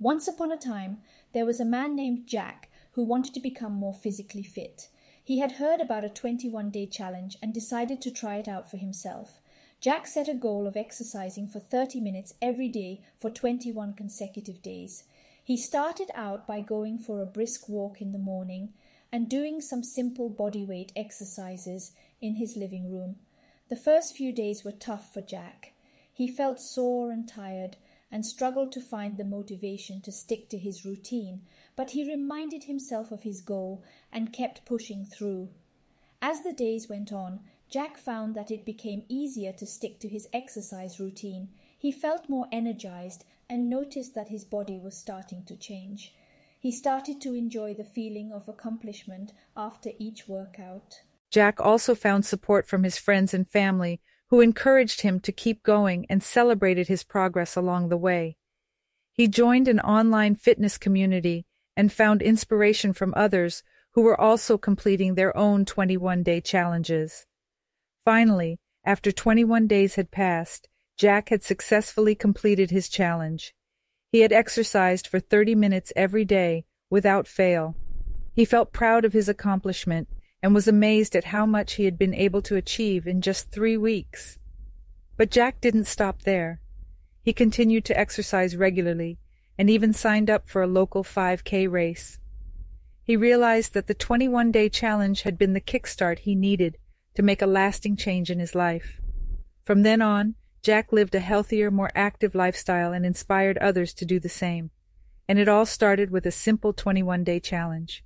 Once upon a time, there was a man named Jack who wanted to become more physically fit. He had heard about a 21 day challenge and decided to try it out for himself. Jack set a goal of exercising for 30 minutes every day for 21 consecutive days. He started out by going for a brisk walk in the morning and doing some simple body weight exercises in his living room. The first few days were tough for Jack. He felt sore and tired and struggled to find the motivation to stick to his routine, but he reminded himself of his goal and kept pushing through. As the days went on, Jack found that it became easier to stick to his exercise routine. He felt more energized and noticed that his body was starting to change. He started to enjoy the feeling of accomplishment after each workout. Jack also found support from his friends and family who encouraged him to keep going and celebrated his progress along the way. He joined an online fitness community and found inspiration from others who were also completing their own 21 day challenges. Finally, after 21 days had passed, Jack had successfully completed his challenge. He had exercised for 30 minutes every day without fail. He felt proud of his accomplishment and was amazed at how much he had been able to achieve in just three weeks. But Jack didn't stop there. He continued to exercise regularly and even signed up for a local 5K race. He realized that the 21 day challenge had been the kickstart he needed to make a lasting change in his life. From then on, Jack lived a healthier, more active lifestyle and inspired others to do the same. And it all started with a simple 21 day challenge.